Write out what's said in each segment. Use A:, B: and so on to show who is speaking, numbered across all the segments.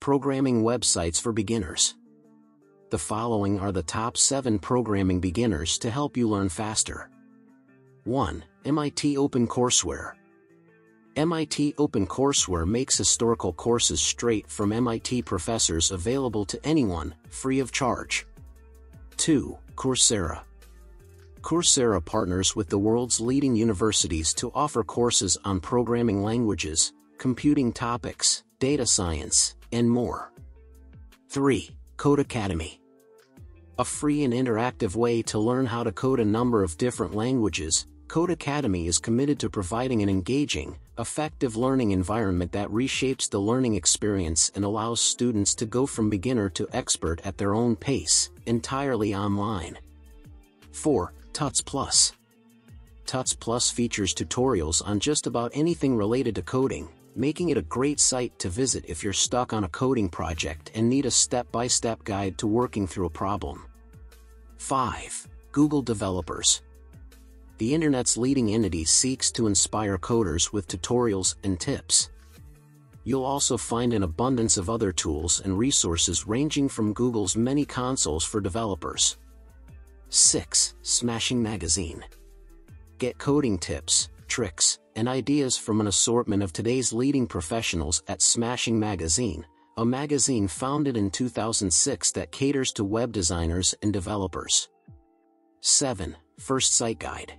A: Programming Websites for Beginners. The following are the top 7 programming beginners to help you learn faster. 1. MIT OpenCourseWare. MIT OpenCourseWare makes historical courses straight from MIT professors available to anyone, free of charge. 2. Coursera. Coursera partners with the world's leading universities to offer courses on programming languages, computing topics, data science, and more. 3. Codecademy A free and interactive way to learn how to code a number of different languages, Codecademy is committed to providing an engaging, effective learning environment that reshapes the learning experience and allows students to go from beginner to expert at their own pace, entirely online. 4. Tuts Plus. Tuts Plus features tutorials on just about anything related to coding, making it a great site to visit if you're stuck on a coding project and need a step-by-step guide to working through a problem. 5. Google Developers. The internet's leading entity seeks to inspire coders with tutorials and tips. You'll also find an abundance of other tools and resources ranging from Google's many consoles for developers. 6. Smashing Magazine. Get coding tips, tricks, and ideas from an assortment of today's leading professionals at Smashing Magazine, a magazine founded in 2006 that caters to web designers and developers. 7. First Site Guide.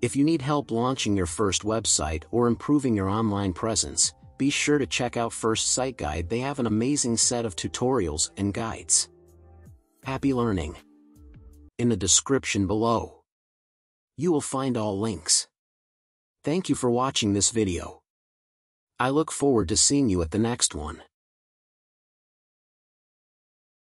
A: If you need help launching your first website or improving your online presence, be sure to check out First Site Guide. They have an amazing set of tutorials and guides. Happy learning! In the description below, you will find all links. Thank you for watching this video. I look forward to seeing you at the next one.